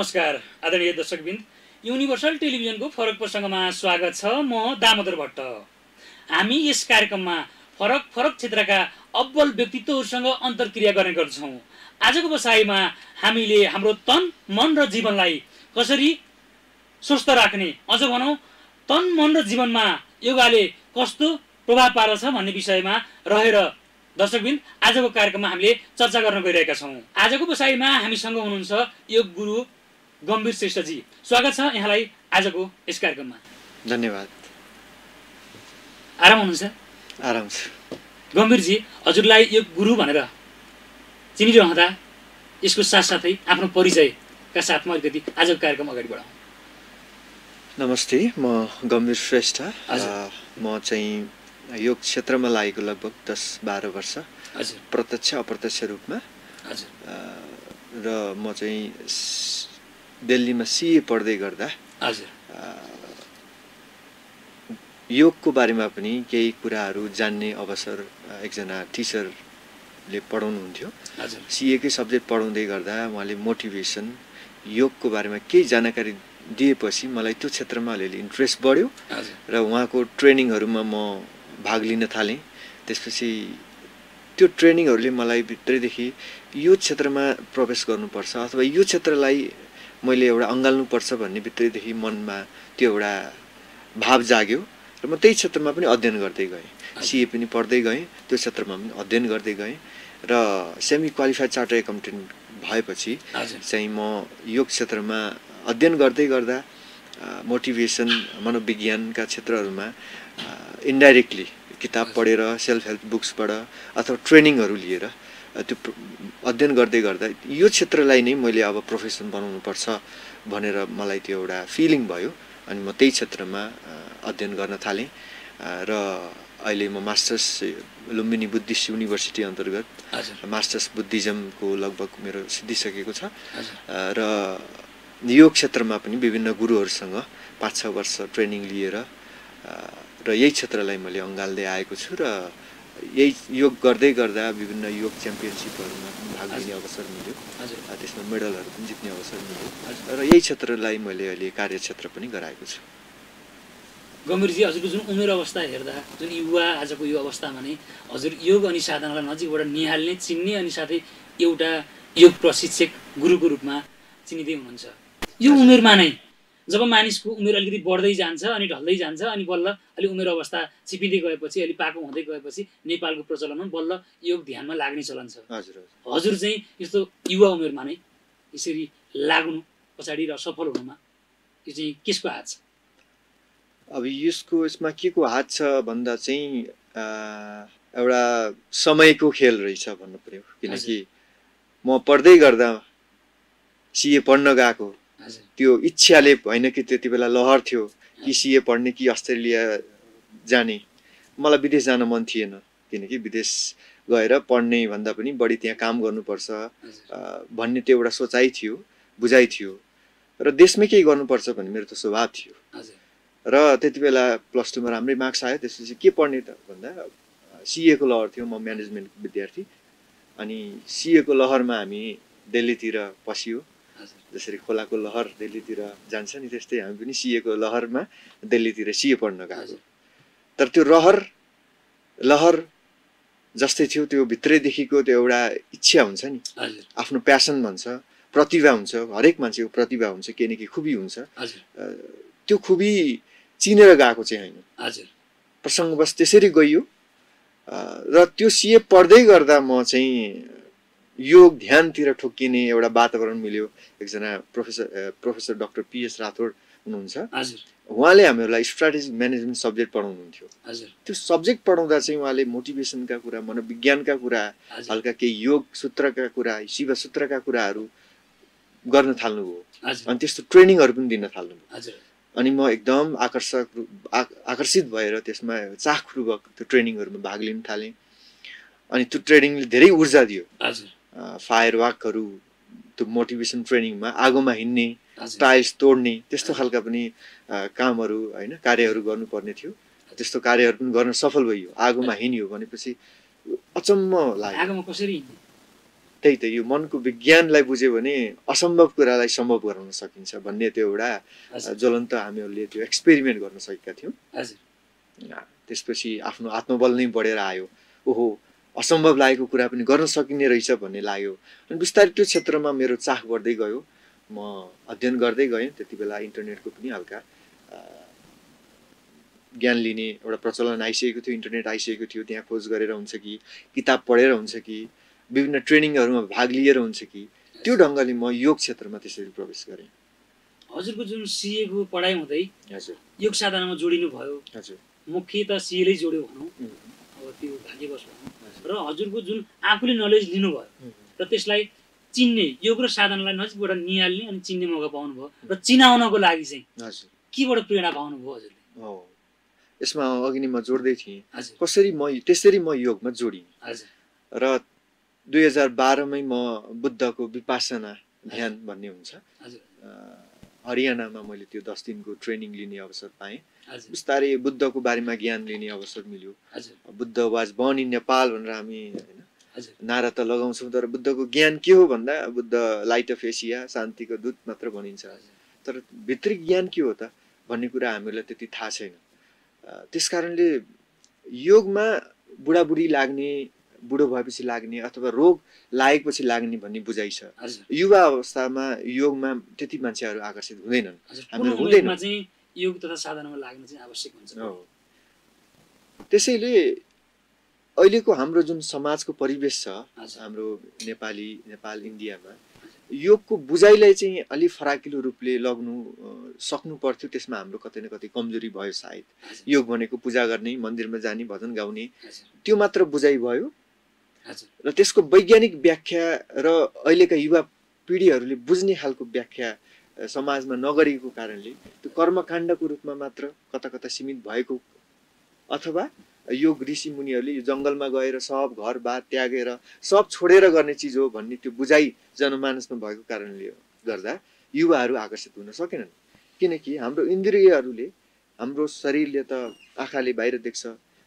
नमस्कार आदरणीय दर्शकबिन्द युनिभर्सल टेलिभिजनको फरक प्रसङ्गमा स्वागत छ म दामोदर भट्ट। हामी यस कार्यक्रममा फरक फरक क्षेत्रका अब्बल व्यक्तित्वहरूसँग अन्तर्क्रिया गर्ने गर्दछौँ आजको बसाइमा हामीले हाम्रो तन मन र जीवनलाई कसरी स्वस्थ राख्ने अझ भनौँ तन मन र जीवनमा योगाले कस्तो प्रभाव पार्दछ भन्ने विषयमा रहेर दर्शकबिन आजको कार्यक्रममा हामीले चर्चा गर्न गइरहेका छौँ। आजको बसाइमा हामीसँग हुनुहुन्छ योग गुरु गम्भीर श्रेष्ठजी स्वागत छ यहाँलाई आजको यस कार्यक्रममा। धन्यवाद। आराम हुनुहुन्छ? आराम छु। गम्भीरजी हजुरलाई यो गुरु भनेर चिनिरहँदा यसको साथसाथै आफ्नो परिचयका साथमा अलिकति आजको कार्यक्रम अगाडि बढाउँ। नमस्ते म गम्भीर श्रेष्ठ। म चाहिँ योग क्षेत्रमा लागेको लगभग दस बाह्र वर्ष। प्रत्यक्ष अप्रत्यक्ष रूपमा। र म चाहिँ दिल्लीमा सिए पढ्दै गर्दा हजुर योगको बारेमा पनि केही कुराहरू जान्ने अवसर एकजना टिचरले पढाउनुहुन्थ्यो सिएकै सब्जेक्ट पढाउँदै गर्दा उहाँले मोटिभेसन योगको बारेमा केही जानकारी दिएपछि मलाई त्यो क्षेत्रमा अलिअलि इन्ट्रेस्ट बढ्यो र उहाँको ट्रेनिङहरूमा म भाग लिन थालेँ त्यसपछि त्यो ट्रेनिङहरूले मलाई भित्रैदेखि यो क्षेत्रमा प्रवेश गर्नुपर्छ अथवा यो क्षेत्रलाई मैले एउटा अँगाल्नुपर्छ भन्ने भित्रैदेखि मनमा त्यो एउटा भाव जाग्यो र म त्यही क्षेत्रमा पनि अध्ययन गर्दै गएँ। सिए पनि पढ्दै गएँ त्यो क्षेत्रमा पनि अध्ययन गर्दै गएँ र सेमी क्वालिफाइड चार्टर एकाउन्टेन्ट भएपछि चाहिँ म योग क्षेत्रमा अध्ययन गर्दै गर्दा मोटिभेसन मनोविज्ञानका क्षेत्रहरूमा इन्डाइरेक्टली किताब। पढेर सेल्फ हेल्प बुक्सबाट अथवा ट्रेनिङहरू लिएर त्यो अध्ययन गर्दै गर्दा यो क्षेत्रलाई नै मैले अब प्रोफेसन बनाउनुपर्छ भनेर मलाई त्यो एउटा फिलिङ भयो अनि म त्यही क्षेत्रमा अध्ययन गर्न थालेँ। र अहिले म मास्टर्स लुम्बिनी बुद्धिस्ट युनिभर्सिटी अन्तर्गत मास्टर्स बुद्धिज्मको लगभग मेरो सिद्धिसकेको छ। र यो क्षेत्रमा पनि विभिन्न गुरुहरूसँग पाँच छ वर्ष ट्रेनिङ लिएर र यही क्षेत्रलाई मैले अँगाल्दै आएको छु र यही योग गर्दै गर्दा विभिन्न योग च्याम्पियनसिपहरूमा भाग लिने अवसर मिल्यो। त्यसमा मेडलहरू पनि जित्ने अवसर मिल्यो। हजुर। र यही क्षेत्रलाई मैले अहिले कार्यक्षेत्र पनि गराएको छु। गम्भीरजी हजुरको जुन उमेर अवस्था हेर्दा जुन युवा आजको यो अवस्थामा नै हजुर योग अनि साधनालाई नजिकबाट निहाल्ने चिन्ने अनि साथै एउटा योग प्रशिक्षक गुरुको रूपमा चिनिँदै हुनुहुन्छ। यो। उमेरमा नै जब मानिसको उमेर अलिकति बढ्दै जान्छ अनि ढल्दै जान्छ अनि बल्ल अलि उमेर अवस्था छिपिँदै गएपछि अलि पाको हुँदै गएपछि नेपालको प्रचलनमा बल्ल योग ध्यानमा लाग्ने चलन छ। हजुर हजुर। चाहिँ यस्तो युवा उमेरमा नै यसरी लाग्नु पछाडि र सफल हुनुमा यो चाहिँ कसको हात छ? अब यसको यसमा के को हात छ भन्दा चाहिँ एउटा समयको खेल रहेछ भन्नु पर्यो। किनकि म पढ्दै गर्दा सिए पढ्न गएको। त्यो इच्छाले होइन कि त्यति बेला लहर थियो कि सिए पढ्ने कि अस्ट्रेलिया जाने। मलाई विदेश जान मन थिएन किनकि विदेश गएर पढ्ने भन्दा पनि बढी त्यहाँ काम गर्नुपर्छ भन्ने त्यो एउटा सोचाइ थियो बुझाइ थियो। र देशमै केही गर्नुपर्छ भन्ने मेरो त स्वभाव थियो। र त्यति बेला प्लस टूमा राम्रै मार्क्स आयो त्यसपछि के पढ्ने त भन्दा सिएको लहर थियो म म्यानेजमेन्ट विद्यार्थी। अनि सिएको लहरमा हामी दिल्लीतिर पसियो। जसरी खोलाको लहर दिल्लीतिर जान्छ नि त्यस्तै हामी पनि सिएको लहरमा दिल्लीतिर सिए पढ्न गएको। तर त्यो रहर लहर जस्तै थियो त्यो भित्रैदेखिको त्यो एउटा इच्छा हुन्छ नि। आफ्नो प्यासन भन्छ प्रतिभा हुन्छ हरेक मान्छेको प्रतिभा हुन्छ केही न केही खुबी हुन्छ। त्यो खुबी चिनेर गएको चाहिँ होइन। प्रसङ्गवश त्यसरी गइयो। र त्यो सिए पढ्दै गर्दा म चाहिँ योग ध्यानतिर ठोक्किने एउटा वातावरण मिल्यो। एकजना professor professor doctor P S Rathod हुनुहुन्छ। उहाँले हामीहरूलाई स्ट्राटेजिक म्यानेजमेन्ट सब्जेक्ट पढाउनुहुन्थ्यो। त्यो सब्जेक्ट पढाउँदा चाहिँ उहाँले मोटिभेसनका कुरा मनोविज्ञानका कुरा हल्का केही योग सूत्रका कुरा शिव सूत्रका कुराहरू गर्न थाल्नुभयो। अनि त्यस्तो ट्रेनिङहरू पनि दिन थाल्नुभयो। अनि म एकदम आकर्षक आकर्षित भएर त्यसमा चाखपूर्वक त्यो ट्रेनिङहरूमा भाग लिन थालेँ। अनि त्यो ट्रेनिङले धेरै ऊर्जा दियो। हजुर। फायर वाकहरू त्यो मोटिभेसन ट्रेनिङमा आगोमा हिँड्ने टाइल्स तोड्ने त्यस्तो खालका पनि कामहरू होइन कार्यहरू गर्नुपर्ने थियो। त्यस्तो कार्यहरू पनि गर्न सफल भइयो। आगोमा हिँड्यो भनेपछि अचम्म लाग्यो। त्यही त यो मनको विज्ञानलाई बुझ्यो भने असम्भव कुरालाई सम्भव गराउन सकिन्छ भन्ने त्यो एउटा ज्वलन्त हामीहरूले त्यो एक्सपेरिमेन्ट गर्न सकेका थियौँ। त्यसपछि आफ्नो आत्मबल नै बढेर आयो। ओहो असम्भव लागेको कुरा पनि गर्न सकिने रहेछ भन्ने लाग्यो। अनि बिस्तारै त्यो क्षेत्रमा मेरो चाख बढ्दै गयो। म अध्ययन गर्दै गएँ त्यति बेला इन्टरनेटको पनि हल्का ज्ञान लिने एउटा प्रचलन आइसकेको थियो। इन्टरनेट आइसकेको थियो त्यहाँ खोज गरेर हुन्छ कि किताब पढेर हुन्छ कि विभिन्न ट्रेनिङहरूमा भाग लिएर हुन्छ कि त्यो ढङ्गले म योग क्षेत्रमा त्यसरी प्रवेश गरेँ। हजुरको जुन सिएको पढाइ हुँदै हजुर। योग साधनामा जोडिनु भयो हजुर। मुख्य त सिएलै जोड्यो भनौँ। अब त्यो भाग्यवश भनौँ। र हजुरको जुन आफूले नलेज लिनुभयो र त्यसलाई चिन्ने योग र साधनालाई नजिकबाट निहाल्ने अनि चिन्ने मौका पाउनुभयो र चिनाउनको लागि चाहिँ केबाट प्रेरणा पाउनुभयो हजुरले? यसमा अघि नै म जोड्दै थिएँ। कसरी म त्यसरी म योगमा जोडिएँ? र दुई हजार बाह्रमै म बुद्धको विपासना ध्यान भन्ने हुन्छ। हरियाणामा मैले त्यो दस दिनको ट्रेनिङ लिने अवसर पाएँ। बिस्तारै बुद्धको बारेमा ज्ञान लिने अवसर मिल्यो। Buddha was born in Nepal भनेर हामी होइन नारा त लगाउँछौँ तर बुद्धको ज्ञान के हो भन्दा बुद्ध लाइट अफ एसिया शान्तिको दूत मात्र भनिन्छ। तर भित्री ज्ञान के हो त भन्ने कुरा हामीलाई त्यति थाहा छैन। त्यस कारणले योगमा बुढाबुढी लाग्ने बुढो भएपछि लाग्ने अथवा रोग लागेपछि लाग्ने भन्ने बुझाइ छ। युवा अवस्थामा योगमा त्यति मान्छेहरू आकर्षित हुँदैनन्। हाम्रो हुँदैन। योग तथा साधनामा लाग्न चाहिँ आवश्यक हुन्छ। हो। त्यसैले अहिलेको हाम्रो जुन समाजको परिवेश छ हाम्रो नेपाली नेपाल इन्डियामा योगको बुझाइलाई चाहिँ अलि फराकिलो रूपले लग्नु सक्नु पर्थ्यो त्यसमा हाम्रो कतै न कतै कमजोरी भयो सायद। योग भनेको पूजा गर्ने मन्दिरमा जाने भजन गाउने त्यो मात्र बुझाइ भयो। र त्यसको वैज्ञानिक व्याख्या र अहिलेका युवा पिँढीहरूले बुझ्ने खालको व्याख्या समाजमा नगरेको कारणले त्यो कर्मकाण्डको रूपमा मात्र कता कता सीमित भएको अथवा योग ऋषि मुनिहरूले यो जङ्गलमा गएर सब घरबार त्यागेर सब छोडेर गर्ने चिज हो भन्ने त्यो बुझाइ जनमानसमा भएको कारणले गर्दा युवाहरू आकर्षित हुन सकेनन्। किनकि हाम्रो इन्द्रियहरूले हाम्रो शरीरले त आँखाले बाहिर देख्छ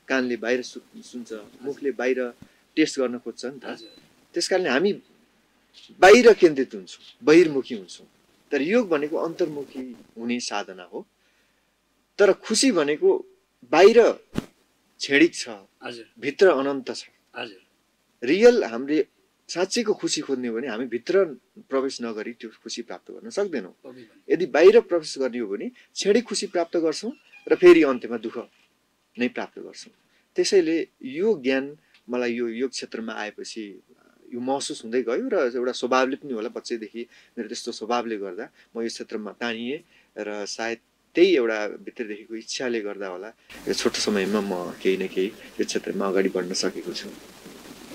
कानले बाहिर सु सुन्छ मुखले बाहिर टेस्ट गर्न खोज्छ नि त। त्यस कारणले हामी बाहिर केन्द्रित हुन्छौँ बहिर्मुखी हुन्छौँ। तर योग भनेको अन्तर्मुखी हुने साधना हो। तर खुसी भनेको बाहिर छेडिक छ हजुर। भित्र अनन्त छ। हजुर। रियल हामीले साँच्चैको खुसी खोज्ने हो भने हामी भित्र प्रवेश नगरी त्यो खुसी प्राप्त गर्न सक्दैनौँ। यदि बाहिर प्रवेश गर्ने हो भने छेडिक खुसी प्राप्त गर्छौँ र फेरि अन्त्यमा दुःख नै प्राप्त गर्छौँ। त्यसैले यो ज्ञान मलाई यो योग क्षेत्रमा आएपछि यो महसुस हुँदै गयो र एउटा स्वभावले पनि होला बच्चैदेखि मेरो त्यस्तो स्वभावले गर्दा म यो क्षेत्रमा तानिएँ र सायद त्यही एउटा भित्रदेखिको इच्छाले गर्दा होला यो छोटो समयमा म केही न केही यो क्षेत्रमा अगाडि बढ्न सकेको छु।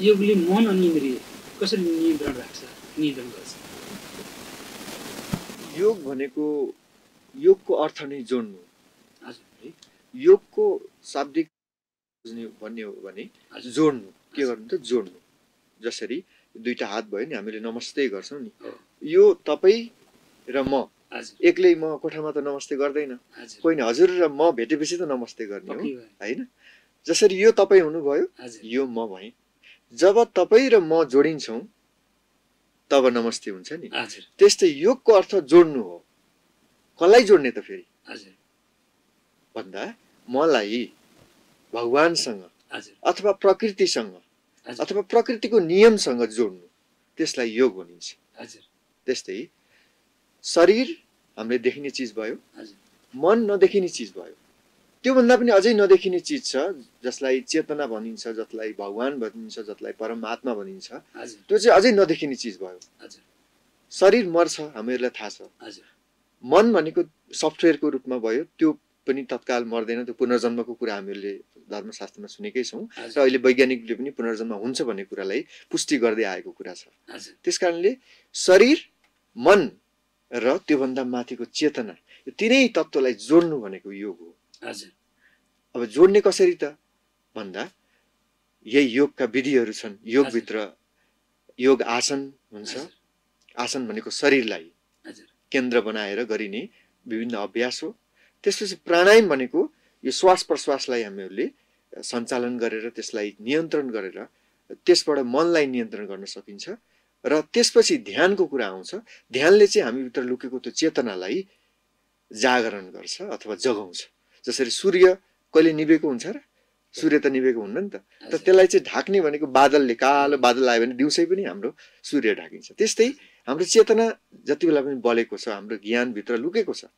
योगले मन अनि इन्द्रिय कसरी नियन्त्रण राख्छ नियन्त्रण गर्छ? योग भनेको योगको अर्थ नै जोड्नु योगको शाब्दिक भन्ने हो भने जोड्नु। के गर्नु त? जोड्नु। जसरी दुईटा हात भयो नि हामीले नमस्ते गर्छौँ नि। यो तपाईँ र म। एक्लै म कोठामा त नमस्ते गर्दैन। कोही न हजुर र म भेटेपछि त नमस्ते गर्ने हो। होइन? जसरी यो तपाईँ हुनुभयो यो म भएँ। जब तपाईँ र म जोडिन्छौँ तब नमस्ते हुन्छ नि। त्यस्तै योगको अर्थ जोड्नु हो। कसलाई जोड्ने त फेरि? भन्दा मलाई भगवान्सँग अथवा प्रकृतिसँग अथवा प्रकृतिको नियमसँग जोड्नु त्यसलाई योग भनिन्छ। त्यस्तै शरीर हामीले देखिने चिज भयो मन नदेखिने चिज भयो। त्योभन्दा पनि अझै नदेखिने चिज छ जसलाई चेतना भनिन्छ जसलाई भगवान् भनिन्छ जसलाई परमात्मा भनिन्छ त्यो चाहिँ अझै नदेखिने चिज भयो। शरीर मर्छ हामीहरूलाई थाहा छ। मन भनेको सफ्टवेयरको रूपमा भयो त्यो पनि तत्काल मर्दैन त्यो पुनर्जन्मको कुरा हामीहरूले धर्मशास्त्रमा सुनेकै छौँ। र अहिले वैज्ञानिकले पनि पुनर्जन्म हुन्छ भन्ने कुरालाई पुष्टि गर्दै आएको कुरा छ। त्यस कारणले शरीर मन र त्योभन्दा माथिको चेतना यो तिनै तत्त्वलाई जोड्नु भनेको योग हो। हजुर। अब जोड्ने कसरी त? भन्दा यही योगका विधिहरू छन्। योगभित्र योग आसन हुन्छ। आसन भनेको शरीरलाई केन्द्र बनाएर गरिने विभिन्न अभ्यास हो। त्यसपछि प्राणायाम भनेको यो श्वास प्रश्वासलाई हामीहरूले सञ्चालन गरेर त्यसलाई नियन्त्रण गरेर त्यसबाट मनलाई नियन्त्रण गर्न सकिन्छ। र त्यसपछि ध्यानको कुरा आउँछ। ध्यानले चाहिँ हामीभित्र लुकेको त्यो चेतनालाई जागरण गर्छ अथवा जगाउँछ। जसरी सूर्य कहिले निभेको हुन्छ र? सूर्य त निभेको हुन्न नि त। त हजुर। त्यसलाई चाहिँ ढाक्ने भनेको बादलले कालो बादल आयो भने दिउँसै पनि हाम्रो सूर्य ढाकिन्छ। त्यस्तै हाम्रो चेतना जति बेला पनि बलेको छ हाम्रो ज्ञानभित्र लुकेको छ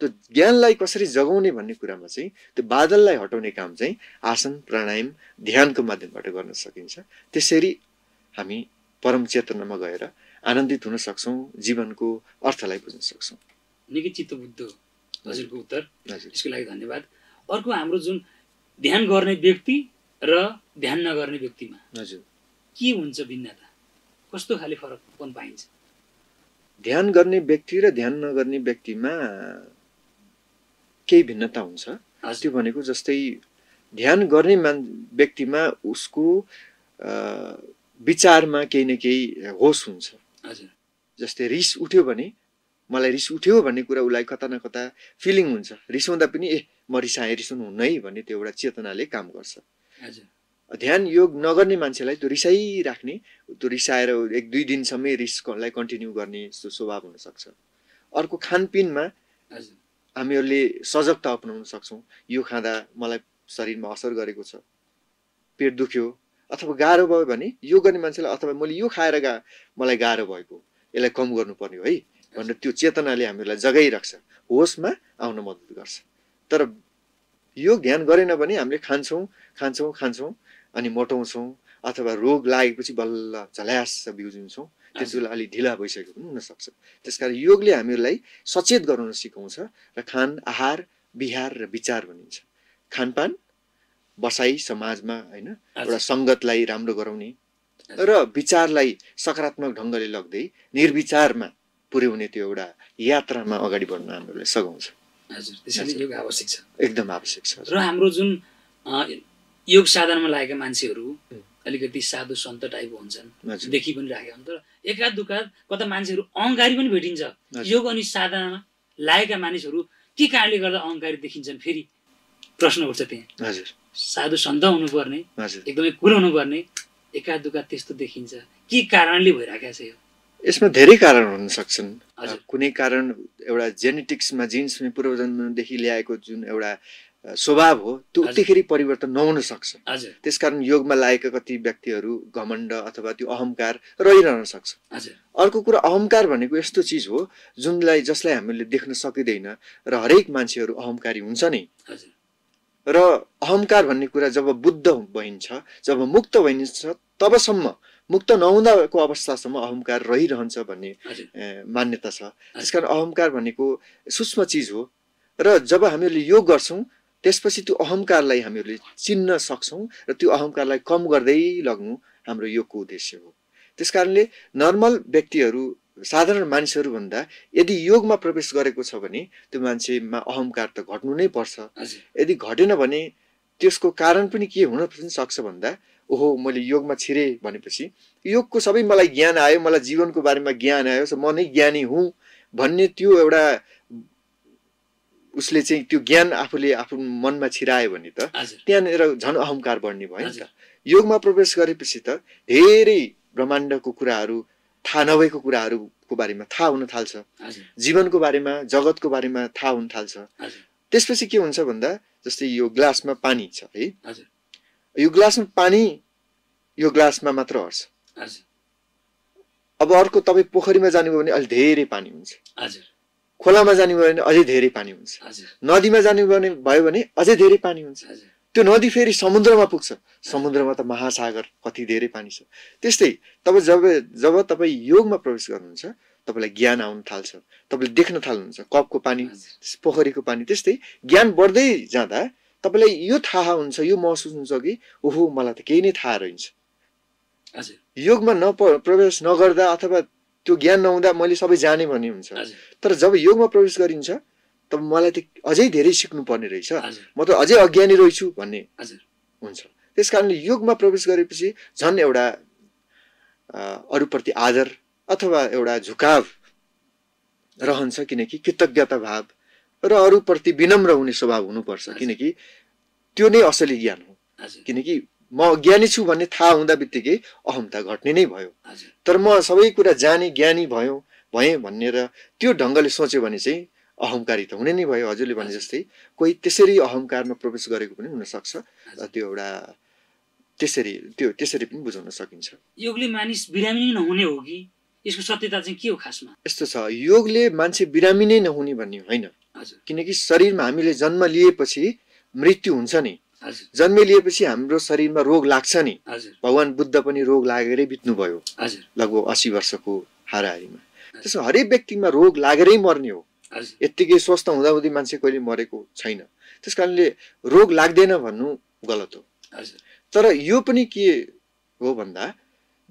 त्यो ज्ञानलाई कसरी जगाउने भन्ने कुरामा चाहिँ त्यो बादललाई हटाउने काम चाहिँ आसन प्राणायाम ध्यानको माध्यमबाट गर्न सकिन्छ। त्यसरी हामी परम चेतनामा गएर आनन्दित हुन सक्छौँ जीवनको अर्थलाई बुझ्न सक्छौँ। निकै चित्तबुद्ध हजुरको उत्तर? हजुर। यसको लागि धन्यवाद। अर्को हाम्रो जुन ध्यान गर्ने व्यक्ति र ध्यान नगर्ने व्यक्तिमा हजुर। के हुन्छ भिन्नता? कस्तो खाले फरक पाइन्छ? ध्यान गर्ने व्यक्ति र ध्यान नगर्ने व्यक्तिमा केही भिन्नता हुन्छ। त्यो भनेको जस्तै ध्यान गर्ने मान व्यक्तिमा उसको विचारमा केही न केही होस हुन्छ। हजुर। जस्तै रिस उठ्यो भने मलाई रिस उठ्यो भन्ने कुरा उसलाई कता न कता फिलिङ हुन्छ। रिसाउँदा पनि ए म रिसाएँ रिसाउनु हुन्न है भन्ने त्यो एउटा चेतनाले काम गर्छ। हजुर। ध्यान योग नगर्ने मान्छेलाई त्यो रिसाइराख्ने त्यो रिसाएर एक दुई दिनसम्म रिसलाई कन्टिन्यू गर्ने जस्तो स्वभाव हुनसक्छ। अर्को खानपिनमा हामीहरूले सजगता अप्नाउन सक्छौँ। यो खाँदा मलाई शरीरमा असर गरेको छ। पेट दुख्यो अथवा गाह्रो भयो भने यो गर्ने मान्छेलाई अथवा मैले यो खाएर गा मलाई गाह्रो भएको यसलाई कम गर्नुपर्ने हो है भनेर त्यो चेतनाले हामीलाई जगाइराख्छ। होसमा आउन मद्दत गर्छ। तर यो ध्यान गरेन भने हामीले खान्छौँ खान्छौँ खान्छौँ अनि मोटाउँछौँ अथवा रोग लागेपछि बल्ल झल्यास बिउजिन्छौँ त्यस बेला अलिक ढिला भइसकेको पनि हुनसक्छ। त्यस कारण योगले हामीहरूलाई सचेत गराउन सिकाउँछ र खान आहार विहार र विचार भनिन्छ। खानपान बसाइ समाजमा होइन एउटा सङ्गतलाई राम्रो गराउने र विचारलाई सकारात्मक ढङ्गले लग्दै निर्विचारमा पुर्याउने त्यो एउटा यात्रामा अगाडि बढ्न हामीहरूलाई सघाउँछ। हजुर त्यसैले योग आवश्यक छ। एकदम आवश्यक छ। र हाम्रो जुन योग साधनमा लागेका मान्छेहरू। अलिकति साधु सन्त टाइपको हुन्छन्। देखि पनि राखेका हुन्छ एकाध दुकाध कता मान्छेहरू अहङ्कारी पनि भेटिन्छ। योग अनि साधनामा लागेका मानिसहरू के कारणले गर्दा अहङ्कारी देखिन्छन्। फेरि प्रश्न उठ्छ त्यहाँ। हजुर। साधु सन्त हुनुपर्ने एकदमै कुल हुनुपर्ने एकाध दुकाध त्यस्तो देखिन्छ। के कारणले भइरहेको छ यो? यसमा धेरै कारण हुन सक्छन्। कुनै कारण एउटा जेनेटिक्समा जिन्समा पूर्वजन्मदेखि ल्याएको जुन एउटा स्वभाव हो त्यो। उतिखेर परिवर्तन नहुन सक्छ। त्यसकारण योगमा लागेका कति व्यक्तिहरू घमण्ड अथवा त्यो अहङ्कार रहिरहन सक्छ। अर्को कुरा अहङ्कार भनेको यस्तो चिज हो जुनलाई जसलाई हामीले देख्न सकिँदैन र हरेक मान्छेहरू अहङ्कारी हुन्छ नै। र अहङ्कार भन्ने कुरा जब बुद्ध भइन्छ जब मुक्त भइन्छ तबसम्म मुक्त नहुँदाको अवस्थासम्म अहङ्कार रहिरहन्छ भन्ने मान्यता छ। त्यसकारण अहङ्कार भनेको सूक्ष्म चिज हो। र जब हामीहरूले योग गर्छौँ त्यसपछि त्यो अहङ्कारलाई हामीहरूले चिन्न सक्छौँ र त्यो अहङ्कारलाई कम गर्दै लग्नु हाम्रो योगको उद्देश्य हो। त्यस कारणले नर्मल व्यक्तिहरू साधारण मानिसहरूभन्दा यदि योगमा प्रवेश गरेको छ भने त्यो मान्छेमा अहङ्कार त घट्नु नै पर्छ। यदि घटेन भने त्यसको कारण पनि के हुन पनि सक्छ भन्दा ओहो मैले योगमा छिरेँ भनेपछि योगको सबै मलाई ज्ञान आयो मलाई जीवनको बारेमा ज्ञान आयो सो म नै ज्ञानी हुँ भन्ने त्यो एउटा उसले चाहिँ त्यो ज्ञान आफूले आफ्नो मनमा छिरायो भने त त्यहाँनिर झन् अहङ्कार बढ्ने भयो नि। त। योगमा प्रवेश गरेपछि त धेरै ब्रह्माण्डको कुराहरू थाहा नभएको कुराहरूको बारेमा थाहा हुन थाल्छ। जीवनको बारेमा जगतको बारेमा थाहा हुन थाल्छ। त्यसपछि के हुन्छ भन्दा जस्तै यो ग्लासमा पानी छ है। यो ग्लासमा पानी यो ग्लासमा मात्र हट्छ अब अर्को तपाईँ पोखरीमा जानुभयो भने अलि धेरै पानी हुन्छ। खोलामा जानुभयो भने अझै धेरै पानी हुन्छ। नदीमा जानु भने भयो भने अझै धेरै पानी हुन्छ। त्यो नदी फेरि समुद्रमा पुग्छ। समुद्रमा त महासागर कति धेरै पानी छ। त्यस्तै तब जब जब तपाईँ योगमा प्रवेश गर्नुहुन्छ तपाईँलाई ज्ञान आउन थाल्छ। तपाईँले देख्न थाल्नुहुन्छ कपको पानी पोखरीको पानी। त्यस्तै ज्ञान बढ्दै जाँदा तपाईँलाई यो थाहा हुन्छ यो महसुस हुन्छ कि ओहो मलाई त केही नै थाहा रहन्छ योगमा नप प्रवेश नगर्दा अथवा त्यो ज्ञान नहुँदा मैले सबै जाने भन्ने हुन्छ। तर जब योगमा प्रवेश गरिन्छ तब मलाई त अझै धेरै सिक्नु पर्ने रहेछ म त अझै अज्ञानी रहेछु भन्ने हुन्छ। त्यस कारणले योगमा प्रवेश गरेपछि झन् एउटा अरूप्रति आदर अथवा एउटा झुकाव रहन्छ किनकि कृतज्ञता भाव र अरूप्रति विनम्र हुने स्वभाव हुनुपर्छ। किनकि त्यो नै असली ज्ञान हो। किनकि म ज्ञानी छु भन्ने थाहा हुँदा बित्तिकै अहमता घट्ने नै भयो। तर म सबै कुरा जाने ज्ञानी भयो भएँ भनेर त्यो ढङ्गले सोच्यो भने चाहिँ अहङ्कारी त हुने नै भयो। हजुरले भने जस्तै कोही त्यसरी अहङ्कारमा प्रवेश गरेको पनि हुनसक्छ त्यो एउटा त्यसरी त्यो त्यसरी पनि बुझाउन सकिन्छ। योगले मानिस बिरामी नै नहुने हो कि? यसको सत्यता चाहिँ के हो खासमा? यस्तो छ योगले मान्छे बिरामी नै नहुने भन्ने होइन। किनकि शरीरमा हामीले जन्म लिएपछि मृत्यु हुन्छ नि। हजुर। जन्म लिएपछि हाम्रो शरीरमा रोग लाग्छ नि। भगवान् बुद्ध पनि रोग लागेरै बित्नुभयो। हजुर। लगभग असी वर्षको हाराहारीमा। त्यसो हरेक व्यक्तिमा रोग लागेरै मर्ने हो। यत्तिकै स्वस्थ हुँदाहुँदै मान्छे कहिले मरेको छैन। त्यस कारणले रोग लाग्दैन भन्नु गलत हो। तर यो पनि के हो भन्दा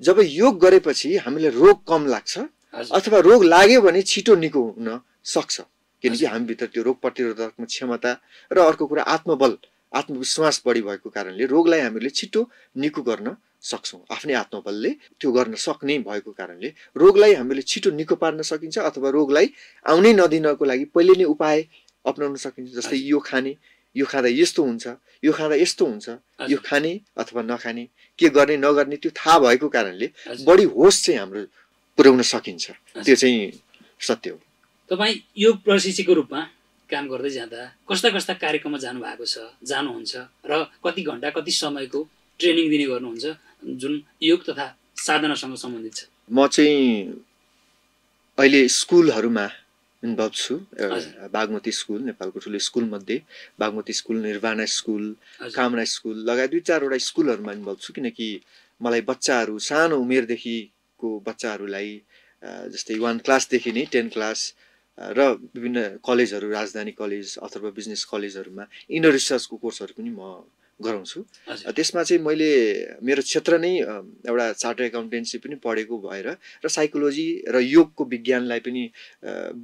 जब योग गरेपछि हामीलाई रोग कम लाग्छ अथवा रोग लाग्यो भने छिटो निको हुन सक्छ। किनकि। हामीभित्र त्यो रोग प्रतिरोधात्मक क्षमता र अर्को कुरा आत्मबल आत्मविश्वास बढी भएको कारणले रोगलाई हामीले छिटो निको गर्न सक्छौँ। आफ्नै आत्मबलले त्यो गर्न सक्ने भएको कारणले रोगलाई हामीले छिटो निको पार्न सकिन्छ अथवा रोगलाई आउनै नदिनको लागि पहिले नै उपाय अप्नाउन सकिन्छ जस्तै यो खाने यो खाँदा यस्तो हुन्छ यो खाँदा यस्तो हुन्छ यो खाने अथवा नखाने के गर्ने नगर्ने त्यो थाहा भएको कारणले। बढी होस चाहिँ हाम्रो पुर्याउन सकिन्छ। त्यो चाहिँ सत्य हो। तपाईँ योग प्रशिक्षकको रूपमा काम गर्दै जाँदा कस्ता कस्ता कार्यक्रममा जानु भएको छ जानुहुन्छ र कति घन्टा कति समयको ट्रेनिङ दिने गर्नुहुन्छ जुन योग तथा साधनासँग सम्बन्धित छ? म चाहिँ अहिले स्कुलहरूमा इन्भल्भ छु। बागमती स्कुल नेपालको ठुलो स्कुलमध्ये। Bagmati school Nirvana school Kamana school लगायत दुई चारवटा स्कुलहरूमा इन्भल्भ छु किनकि मलाई बच्चाहरू सानो उमेरदेखिको बच्चाहरूलाई जस्तै वान क्लासदेखि नै टेन क्लास र विभिन्न कलेजहरू राजधानी कलेज अथवा बिजनेस कलेजहरूमा इनर रिसर्चको कोर्सहरू पनि म गराउँछु। त्यसमा चाहिँ मैले मेरो क्षेत्र नै एउटा चार्टर एकाउन्टेन्सी पनि पढेको भएर र साइकोलोजी र योगको विज्ञानलाई पनि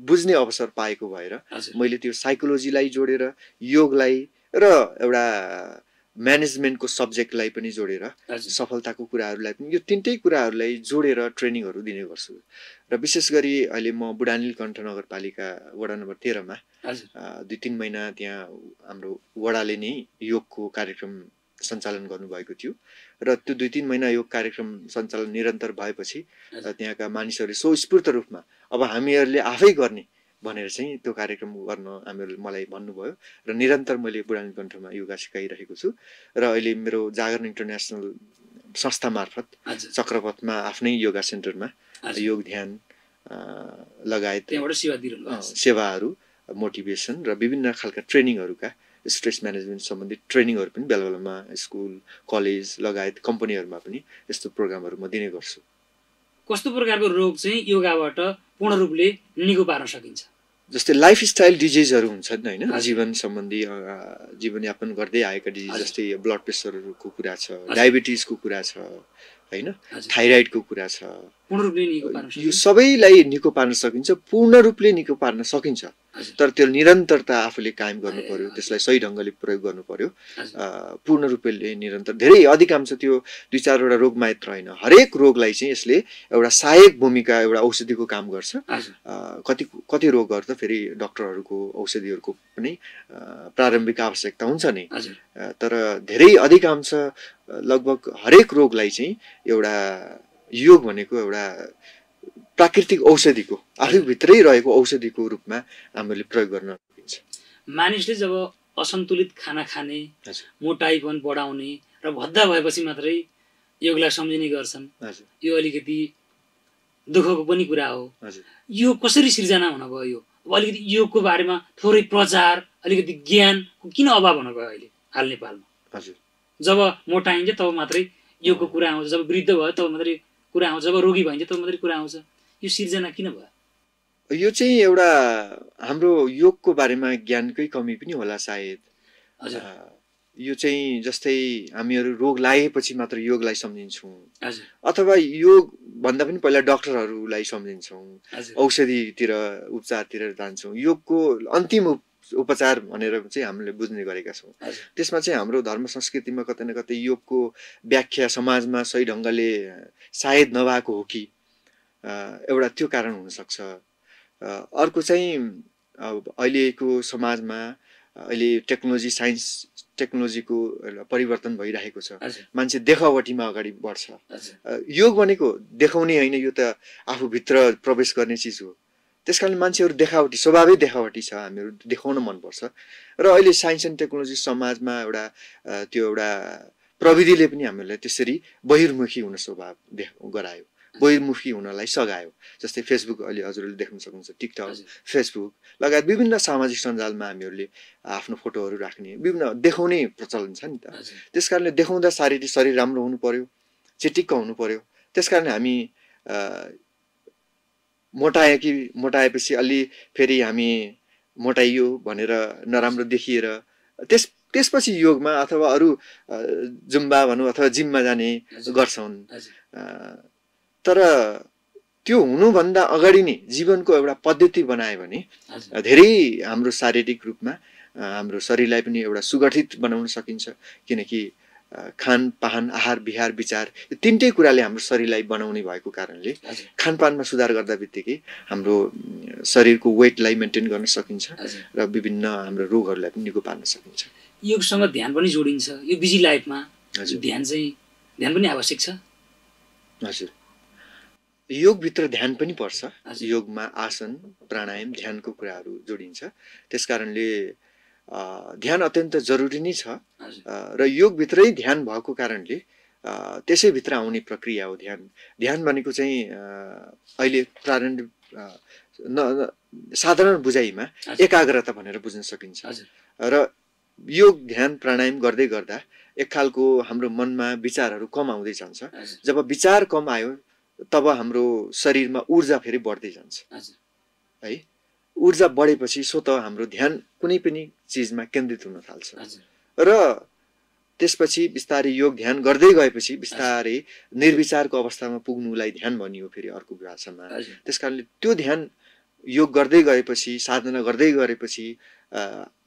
बुझ्ने अवसर पाएको भएर मैले त्यो साइकोलोजीलाई जोडेर योगलाई र एउटा म्यानेजमेन्टको सब्जेक्टलाई पनि जोडेर सफलताको कुराहरूलाई पनि यो तिनटै कुराहरूलाई जोडेर ट्रेनिङहरू दिने गर्छु। र विशेष गरी अहिले म बुढानील कण्ठ नगरपालिका वडा नम्बर तेह्रमा दुई तिन महिना त्यहाँ हाम्रो वडाले नै योगको कार्यक्रम सञ्चालन गर्नुभएको थियो। र त्यो दुई तिन महिना योग कार्यक्रम सञ्चालन निरन्तर भएपछि। त्यहाँका मानिसहरूले स्वस्फूर्त रूपमा अब हामीहरूले आफै गर्ने भनेर चाहिँ त्यो कार्यक्रम गर्न हामीहरूले मलाई भन्नुभयो र निरन्तर मैले बुढानी कण्ठमा योगा सिकाइरहेको छु र अहिले मेरो जागरण इन्टरनेसनल संस्था मार्फत चक्रपथमा आफ्नै योगा सेन्टरमा योग ध्यान लगायत सेवाहरू मोटिभेसन र विभिन्न खालका ट्रेनिङहरूका स्ट्रेस म्यानेजमेन्ट सम्बन्धित ट्रेनिङहरू पनि बेला बेलामा स्कुल कलेज लगायत कम्पनीहरूमा पनि यस्तो प्रोग्रामहरू म दिने गर्छु। कस्तो प्रकारको रोग चाहिँ योगाबाट पूर्ण रूपले निको पार्न सकिन्छ? जस्तै लाइफस्टाइल डिजिजहरू हुन्छन् होइन। जीवन सम्बन्धी जीवनयापन गर्दै आएका डिजिज। जस्तै ब्लड प्रेसरहरूको कुरा छ डायबिटिजको कुरा छ होइन? थाइरोइडको कुरा छ पूर्ण रूपले निको पार्न यो सबैलाई निको पार्न सकिन्छ पूर्ण रूपले निको पार्न सकिन्छ। तर त्यो निरन्तरता आफूले कायम गर्नु पर्यो। त्यसलाई सही ढङ्गले प्रयोग गर्नु पर्यो। पूर्ण रूपले निरन्तर धेरै अधिकांश त्यो दुई चारवटा रोग मात्र होइन। हरेक रोगलाई चाहिँ यसले एउटा सहायक भूमिका एउटा औषधिको काम गर्छ। कति कति रोगहरू त फेरि डक्टरहरूको औषधिहरूको पनि प्रारम्भिक आवश्यकता हुन्छ नै। तर धेरै अधिकांश लगभग हरेक रोगलाई चाहिँ एउटा योग भनेको एउटा प्राकृतिक औषधिको आफैभित्रै रहेको औषधिको रूपमा हामीले प्रयोग गर्न सकिन्छ। मानिसले जब असन्तुलित खाना खाने। मोटाइपन बढाउने र भद्दा भएपछि मात्रै योगलाई सम्झिने गर्छन् यो अलिकति दुःखको पनि कुरा हो। यो कसरी सिर्जना हुन गयो यो? अब अलिकति योगको बारेमा थोरै प्रचार अलिकति ज्ञानको किन अभाव हुन गयो अहिले हाल नेपालमा? हजुर। जब मोटाइन्छ तब मात्रै योगको कुरा आउँछ जब वृद्ध भयो तब मात्रै कुरा आउँछ जब रोगी भइन्छ तब मात्रै कुरा आउँछ। यो सिर्जना किन भयो? यो चाहिँ एउटा हाम्रो योगको बारेमा ज्ञानकै कमी पनि होला सायद। हजुर। यो चाहिँ जस्तै हामीहरू रोग लागेपछि मात्र योगलाई सम्झिन्छौँ। अथवा योग भन्दा पनि पहिला डक्टरहरूलाई सम्झिन्छौँ। औषधितिर उपचारतिर जान्छौँ। योगको अन्तिम उप- उपचार भनेर चाहिँ हामीले बुझ्ने गरेका छौँ। त्यसमा चाहिँ हाम्रो धर्म संस्कृतिमा कतै न कतै योगको व्याख्या समाजमा सही ढङ्गले सायद नभएको हो कि एउटा त्यो कारण हुनसक्छ। अर्को चाहिँ अहिलेको समाजमा अहिले टेक्नोलोजी साइन्स टेक्नोलोजीको परिवर्तन भइरहेको छ। मान्छे देखावटीमा अगाडि बढ्छ। योग भनेको देखाउने होइन यो त आफूभित्र प्रवेश गर्ने चिज हो। त्यस कारणले मान्छेहरू देखावटी स्वभावै देखावटी छ हामीहरू देखाउन मनपर्छ। र अहिले साइन्स एन्ड टेक्नोलोजी समाजमा एउटा त्यो एउटा प्रविधिले पनि हामीहरूलाई त्यसरी बहिर्मुखी हुन स्वभाव देख गरायो। बहिर्मुखी हुनलाई सघायो। जस्तै फेसबुक अहिले हजुरले देख्न सक्नुहुन्छ टिकटक फेसबुक लगायत विभिन्न सामाजिक सञ्जालमा हामीहरूले आफ्नो फोटोहरू राख्ने विभिन्न देखाउने प्रचलन छ नि त। त्यस कारणले देखाउँदा शारीरिक शरीर राम्रो हुनु पर्यो चिटिक्क हुनु पर्यो। त्यस कारणले हामी मोटाए कि मोटाएपछि अलि फेरि हामी मोटाइयो भनेर नराम्रो देखिएर त्यस त्यसपछि योगमा अथवा अरू जुम्बा भनौँ अथवा जिममा जाने। गर्छन्। तर त्यो हुनुभन्दा अगाडि नै जीवनको एउटा पद्धति बनायो भने धेरै हाम्रो शारीरिक रूपमा हाम्रो शरीरलाई पनि एउटा सुगठित बनाउन सकिन्छ। किनकि अ, खान पान आहार विहार विचार यो तिनटै कुराले हाम्रो शरीरलाई बनाउने भएको कारणले खानपानमा सुधार गर्दा बित्तिकै हाम्रो शरीरको वेटलाई मेन्टेन गर्न सकिन्छ र विभिन्न हाम्रो रोगहरूलाई पनि निको पार्न सकिन्छ। योगसँग ध्यान पनि जोडिन्छ। यो बिजी लाइफमा हजुर। ध्यान चाहिँ ध्यान पनि आवश्यक छ। हजुर। योगभित्र ध्यान पनि पर्छ। योगमा आसन प्राणायाम ध्यानको कुराहरू जोडिन्छ। त्यस कारणले ध्यान अत्यन्त जरुरी नै छ। र योगभित्रै ध्यान भएको कारणले त्यसैभित्र आउने प्रक्रिया हो ध्यान। ध्यान भनेको चाहिँ अहिले प्रारम्भिक न साधारण बुझाइमा। एकाग्रता भनेर बुझ्न सकिन्छ। र योग ध्यान प्राणायाम गर्दै गर्दा एक खालको हाम्रो मनमा विचारहरू कम आउँदै जान्छ। जब विचार कम आयो तब हाम्रो शरीरमा ऊर्जा फेरि बढ्दै जान्छ। है? ऊर्जा बढेपछि स्वत हाम्रो ध्यान कुनै पनि चिजमा केन्द्रित हुन थाल्छ। र त्यसपछि बिस्तारै योग ध्यान गर्दै गएपछि बिस्तारै निर्विचारको अवस्थामा पुग्नुलाई ध्यान भनियो फेरि अर्को भाषामा त्यस कारणले त्यो ध्यान योग गर्दै गएपछि साधना गर्दै गरेपछि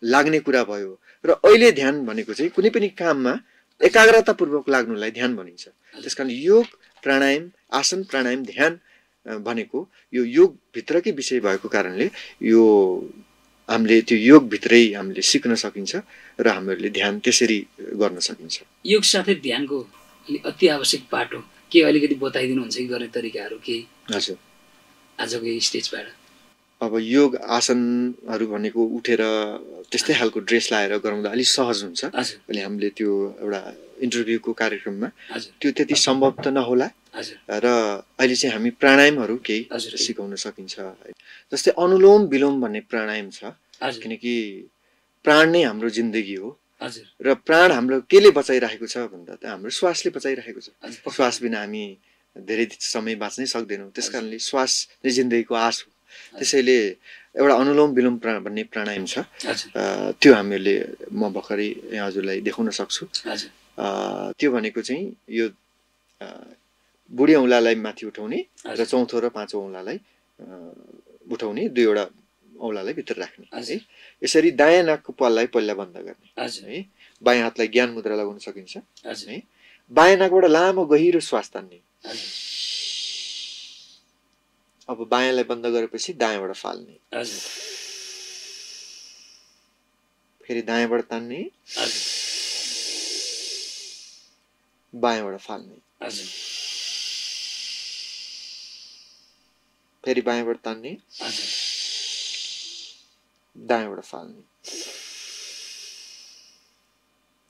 लाग्ने कुरा भयो। र अहिले ध्यान भनेको चाहिँ कुनै पनि काममा एकाग्रतापूर्वक लाग्नुलाई ध्यान भनिन्छ। त्यस कारण योग प्राणायाम आसन प्राणायाम ध्यान भनेको यो योगभित्रकै विषय भएको कारणले यो हामीले त्यो योगभित्रै हामीले सिक्न सकिन्छ र हामीहरूले ध्यान त्यसरी गर्न सकिन्छ। योग साथै ध्यानको अति आवश्यक पाटो के अलिकति बताइदिनुहुन्छ कि गर्ने तरिकाहरू केही? हजुर। आजको स्टेजबाट। अब योग आसनहरू भनेको उठेर त्यस्तै खालको ड्रेस लाएर गराउँदा अलिक सहज हुन्छ। अहिले हामीले त्यो एउटा इन्टरभ्यूको कार्यक्रममा त्यो त्यति सम्भव त नहोला। र अहिले चाहिँ हामी प्राणायामहरू केही सिकाउन सकिन्छ। जस्तै अनुलोम विलोम भन्ने प्राणायाम छ। किनकि प्राण नै हाम्रो जिन्दगी हो। र प्राण हाम्रो केले बचाइरहेको छ भन्दा त हाम्रो श्वासले बचाइरहेको छ। श्वास बिना हामी धेरै समय बाँच्नै सक्दैनौँ। त्यस कारणले श्वास नै जिन्दगीको आश हो। त्यसैले एउटा अनुलोम विलोम प्रा भन्ने प्राणायाम छ। त्यो हामीहरूले म भर्खरै हजुरलाई देखाउन सक्छु। त्यो भनेको चाहिँ यो बुढी औँलालाई माथि उठाउने र चौथो र पाँचौँ औँलालाई उठाउने दुईवटा औँलालाई भित्र राख्ने है। यसरी दायाँ नाकको पाललाई पहिला बन्द गर्ने है। बायाँ हातलाई ज्ञान मुद्रा लगाउन सकिन्छ है। बायाँ नाकबाट लामो गहिरो श्वास तान्ने। अब बायाँलाई बन्द गरेपछि दायाँबाट फाल्ने। फेरि दायाँबाट तान्ने। बायाँबाट फाल्ने हजुर फेरि बायाँबाट तान्ने। दायाँबाट फाल्ने।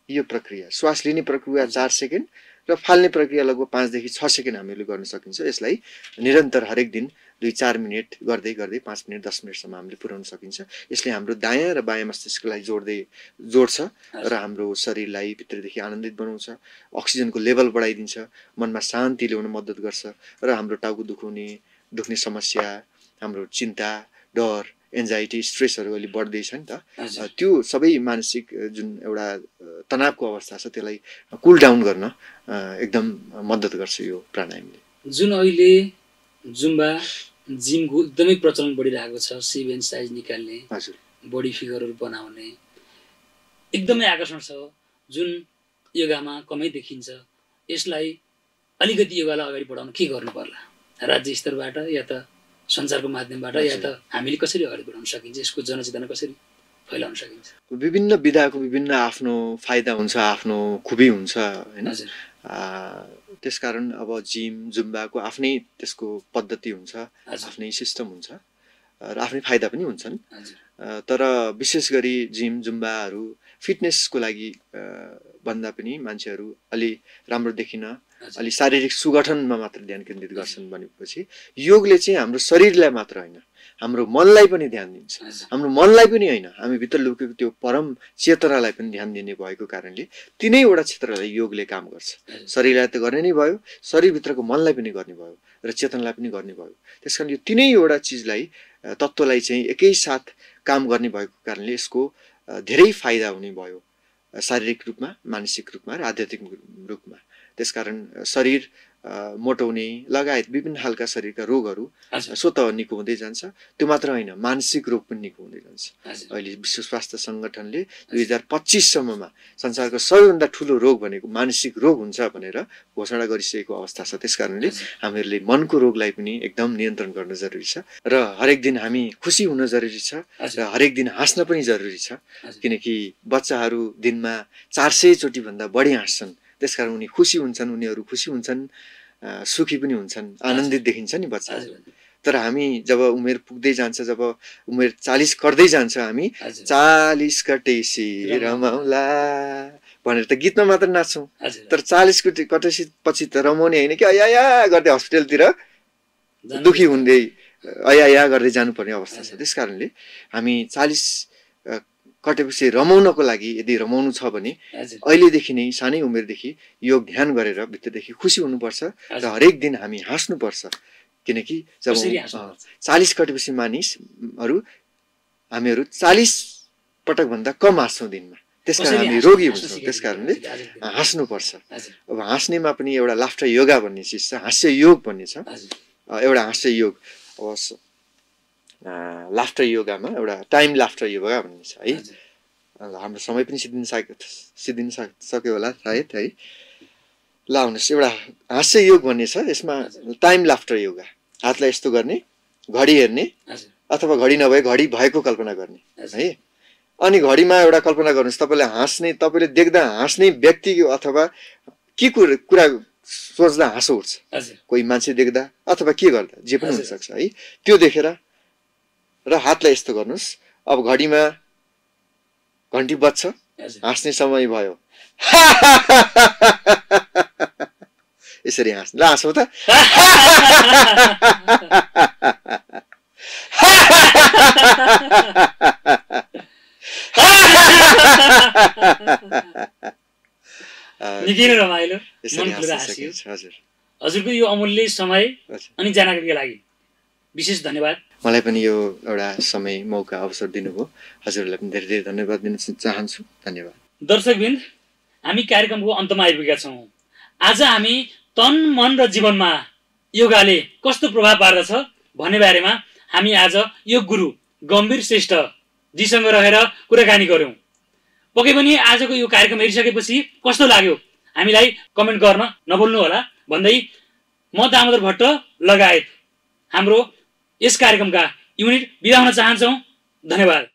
यो प्रक्रिया। श्वास लिने प्रक्रिया चार सेकेन्ड र फाल्ने प्रक्रिया लगभग पाँचदेखि छ सेकेन्ड हामीले गर्न सकिन्छ। यसलाई निरन्तर हरेक दिन दुई चार मिनट गर्दै गर्दै पाँच मिनट दस मिनटसम्म हामीले पुर्याउन सकिन्छ। यसले हाम्रो दायाँ र बायाँ मस्तिष्कलाई जोड्दै जोड्छ र हाम्रो शरीरलाई भित्रदेखि आनन्दित बनाउँछ। अक्सिजनको लेभल बढाइदिन्छ। मनमा शान्ति ल्याउन मद्दत गर्छ र हाम्रो टाउको दुखाउने दुख्ने समस्या हाम्रो चिन्ता डर एन्जाइटी स्ट्रेसहरू अहिले बढ्दैछ नि त। त्यो सबै मानसिक जुन एउटा तनावको अवस्था छ त्यसलाई कुल डाउन गर्न एकदम मद्दत गर्छ यो प्राणायामले। जुन अहिले जुम्बा जिमको एकदमै प्रचलन बढिरहेको छ सिभेन साइज निकाल्ने हजुर। बडी फिगरहरू बनाउने एकदमै आकर्षण छ। जुन योगामा कमै देखिन्छ यसलाई अलिकति योगालाई अगाडि बढाउन के गर्नु पर्ला? राज्य स्तरबाट या त सञ्चारको माध्यमबाट या त हामीले कसरी अगाडि बढाउन सकिन्छ यसको जनचेतना कसरी फैलाउन सकिन्छ? विभिन्न विधाको विभिन्न आफ्नो फाइदा हुन्छ आफ्नो खुबी हुन्छ होइन? त्यसकारण अब जिम जुम्बाको आफ्नै त्यसको पद्धति हुन्छ आफ्नै सिस्टम हुन्छ र आफ्नै फाइदा पनि हुन्छन्। तर विशेष गरी जिम जुम्बाहरू फिटनेसको लागि भन्दा पनि मान्छेहरू अलि राम्रो देखिन अलि शारीरिक सुगठनमा मात्र ध्यान केन्द्रित गर्छन् भनेपछि योगले चाहिँ हाम्रो शरीरलाई मात्र होइन हाम्रो मनलाई पनि ध्यान दिन्छ। हाम्रो मनलाई पनि होइन हामी भित्र लुकेको त्यो परम चेतनालाई पनि ध्यान दिने भएको कारणले तिनैवटा क्षेत्रलाई योगले काम गर्छ। शरीरलाई त गर्ने नै भयो शरीरभित्रको मनलाई पनि गर्ने भयो र चेतनलाई पनि गर्ने भयो। त्यस कारण यो तिनैवटा चिजलाई तत्त्वलाई चाहिँ एकैसाथ काम गर्ने भएको कारणले यसको धेरै फाइदा हुने भयो। शारीरिक रूपमा मानसिक रूपमा र आध्यात्मिक रूपमा। त्यसकारण शरीर मोटाउने लगायत विभिन्न खालका शरीरका रोगहरू स्वत निको हुँदै जान्छ। त्यो मात्र होइन मानसिक रोग पनि निको हुँदै जान्छ। अहिले विश्व स्वास्थ्य सङ्गठनले दुई हजार पच्चिससम्ममा संसारको सबैभन्दा ठुलो रोग भनेको मानसिक रोग हुन्छ भनेर घोषणा गरिसकेको अवस्था छ। त्यस कारणले। हामीहरूले मनको रोगलाई पनि एकदम नियन्त्रण गर्न जरुरी छ र हरेक दिन हामी खुसी हुन जरुरी छ र हरेक दिन हाँस्न पनि जरुरी छ। किनकि बच्चाहरू दिनमा चार सय चोटिभन्दा बढी हाँस्छन्। त्यसकारण उनी खुसी हुन्छन् उनीहरू खुसी हुन्छन् सुखी पनि हुन्छन् आनन्दित देखिन्छ नि बच्चाहरू हजुर तर हामी जब उमेर पुग्दै जान्छ जब उमेर चालिस कर्दै जान्छ हामी चालिस कटेसी रमाउला। भनेर त गीतमा मात्र नाच्छौँ। तर चालिस कटे कटेसी पछि त रमाउने होइन कि अया गर्दै हस्पिटलतिर दुखी हुँदै अया गर्दै जानुपर्ने अवस्था छ। त्यस कारणले हामी चालिस कटेपछि रमाउनको लागि यदि रमाउनु छ भने अहिलेदेखि नै सानै उमेरदेखि योग ध्यान गरेर भित्रदेखि खुसी हुनुपर्छ र हरेक दिन हामी हाँस्नुपर्छ। किनकि जब? चालिस कटेपछि मानिसहरू हामीहरू चालिस पटकभन्दा कम हाँस्छौँ दिनमा। त्यस कारण हामी रोगी हुन्छौँ। त्यस कारणले हाँस्नुपर्छ। अब हाँस्नेमा पनि एउटा लाफ्टर योगा भन्ने चिज छ हाँस्य योग भन्ने छ। एउटा हाँस्य योग अब लाफ्टर योगामा एउटा टाइम लाफ्टर योगा भन्ने छ है। हाम्रो समय पनि सिद्धिन सके सिद्धिन सक- सक्यो होला सायद है। ल आउनुहोस् एउटा हाँस्य योग भन्ने छ यसमा टाइम लाफ्टर योगा हातलाई यस्तो गर्ने घडी हेर्ने अथवा घडी नभए घडी भएको कल्पना गर्ने है। अनि घडीमा एउटा कल्पना गर्नुहोस् तपाईँले हाँस्ने तपाईँले देख्दा हाँस्ने व्यक्ति अथवा के कुरा कुरा सोच्दा हाँसो उठ्छ। कोही मान्छे देख्दा अथवा के गर्दा जे पनि। हुनसक्छ है। त्यो देखेर र हातलाई यस्तो गर्नुहोस्। अब घडीमा घन्टी बज्छ। हाँस्ने समय भयो। यसरी हाँस्ने। ल हाँसौँ त। निकै नै रमाइलो मन हाँसियो। हजुरको यो अमूल्य समय अनि जानकारीको लागि विशेष धन्यवाद। मलाई पनि यो एउटा समय मौका अवसर दिनुभयो। हजुरहरूलाई पनि धेरै धेरै धन्यवाद दिन चाहन्छु। धन्यवाद। दर्शकबिन्द हामी कार्यक्रमको अन्तमा आइपुगेका छौँ। आज हामी तन मन र जीवनमा योगाले कस्तो प्रभाव पार्दछ भन्ने बारेमा हामी आज योग गुरु गम्भीर श्रेष्ठ जीसँग रहेर कुराकानी गऱ्यौँ। पक्कै पनि आजको यो कार्यक्रम हेरिसकेपछि कस्तो लाग्यो हामीलाई कमेन्ट गर्न नभुल्नु होला भन्दै म दामोदर भट्ट लगायत हाम्रो यस कार्यक्रमका युनिट बिदा हुन चाहन्छौँ। धन्यवाद।